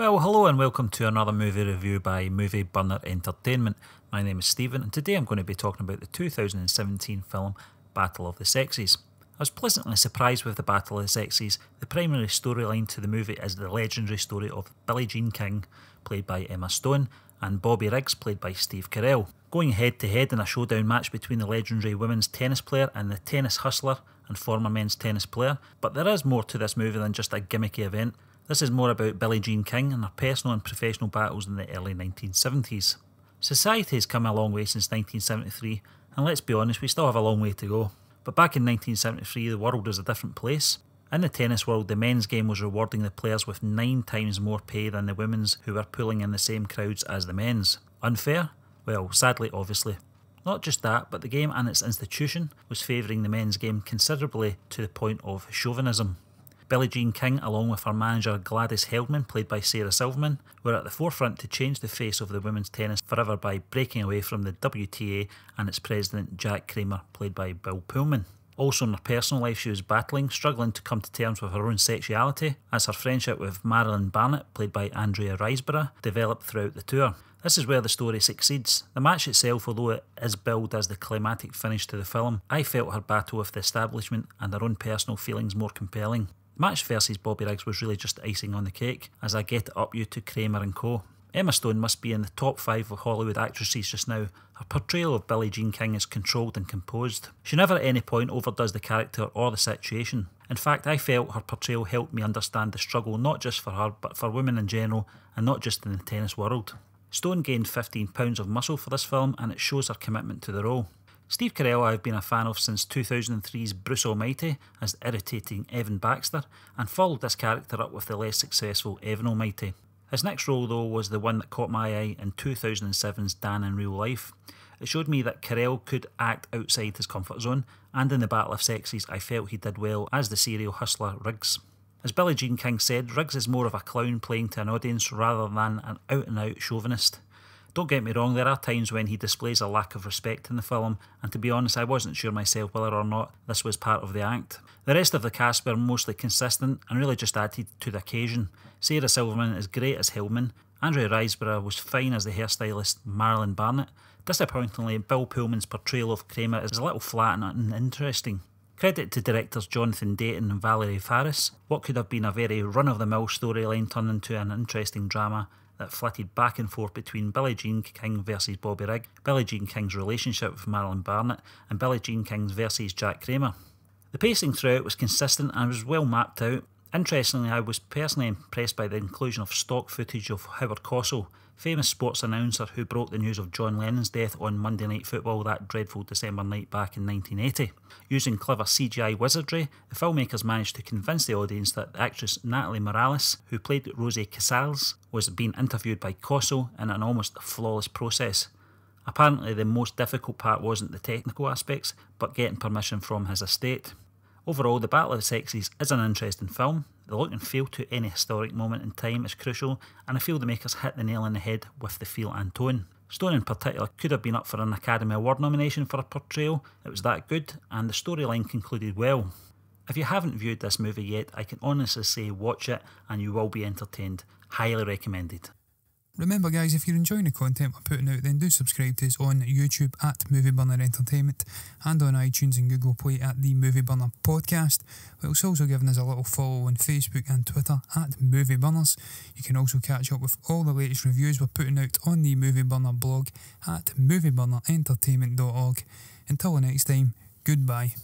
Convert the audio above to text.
Well, hello and welcome to another movie review by Movie Burner Entertainment. My name is Stephen, and today I'm going to be talking about the 2017 film Battle of the Sexes. I was pleasantly surprised with the Battle of the Sexes. The primary storyline to the movie is the legendary story of Billie Jean King, played by Emma Stone, and Bobby Riggs, played by Steve Carell. Going head to head in a showdown match between the legendary women's tennis player and the tennis hustler and former men's tennis player. But there is more to this movie than just a gimmicky event. This is more about Billie Jean King and her personal and professional battles in the early 1970s. Society has come a long way since 1973, and let's be honest, we still have a long way to go. But back in 1973, the world was a different place. In the tennis world, the men's game was rewarding the players with nine times more pay than the women's who were pulling in the same crowds as the men's. Unfair? Well, sadly, obviously. Not just that, but the game and its institution was favouring the men's game considerably to the point of chauvinism. Billie Jean King, along with her manager Gladys Heldman, played by Sarah Silverman, were at the forefront to change the face of the women's tennis forever by breaking away from the WTA and its president Jack Kramer, played by Bill Pullman. Also, in her personal life, she was battling, struggling to come to terms with her own sexuality, as her friendship with Marilyn Barnett, played by Andrea Riseborough, developed throughout the tour. This is where the story succeeds. The match itself, although it is billed as the climatic finish to the film, I felt her battle with the establishment and her own personal feelings more compelling. Match versus Bobby Riggs was really just icing on the cake, as I get it up you to Kramer and co. Emma Stone must be in the top five of Hollywood actresses just now. Her portrayal of Billie Jean King is controlled and composed. She never at any point overdoes the character or the situation. In fact, I felt her portrayal helped me understand the struggle not just for her, but for women in general, and not just in the tennis world. Stone gained 15 pounds of muscle for this film, and it shows her commitment to the role. Steve Carell I've been a fan of since 2003's Bruce Almighty as irritating Evan Baxter, and followed this character up with the less successful Evan Almighty. His next role, though, was the one that caught my eye in 2007's Dan in Real Life. It showed me that Carell could act outside his comfort zone, and in the Battle of Sexes, I felt he did well as the serial hustler Riggs. As Billie Jean King said, Riggs is more of a clown playing to an audience rather than an out and out chauvinist. Don't get me wrong, there are times when he displays a lack of respect in the film, and to be honest, I wasn't sure myself whether or not this was part of the act. The rest of the cast were mostly consistent and really just added to the occasion. Sarah Silverman is great as Hillman, Andrea Riseborough was fine as the hairstylist Marilyn Barnett. Disappointingly, Bill Pullman's portrayal of Kramer is a little flat and uninteresting. Credit to directors Jonathan Dayton and Valerie Faris. What could have been a very run of the mill storyline turned into an interesting drama that flitted back and forth between Billie Jean King versus Bobby Rigg, Billie Jean King's relationship with Marilyn Barnett, and Billie Jean King's versus Jack Kramer. The pacing throughout was consistent and was well mapped out. Interestingly, I was personally impressed by the inclusion of stock footage of Howard Cosell, famous sports announcer who broke the news of John Lennon's death on Monday Night Football that dreadful December night back in 1980. Using clever CGI wizardry, the filmmakers managed to convince the audience that the actress Natalie Morales, who played Rosie Casals, was being interviewed by Cosell in an almost flawless process. Apparently, the most difficult part wasn't the technical aspects, but getting permission from his estate. Overall, The Battle of the Sexes is an interesting film. The look and feel to any historic moment in time is crucial, and I feel the makers hit the nail on the head with the feel and tone. Stone in particular could have been up for an Academy Award nomination for a portrayal, it was that good, and the storyline concluded well. If you haven't viewed this movie yet, I can honestly say watch it and you will be entertained. Highly recommended. Remember, guys, if you're enjoying the content we're putting out, then do subscribe to us on YouTube at Movie Burner Entertainment and on iTunes and Google Play at the Movie Burner Podcast. Whilst also giving us a little follow on Facebook and Twitter at Movie Burners. You can also catch up with all the latest reviews we're putting out on the Movie Burner blog at movieburnerentertainment.org. Until the next time, goodbye.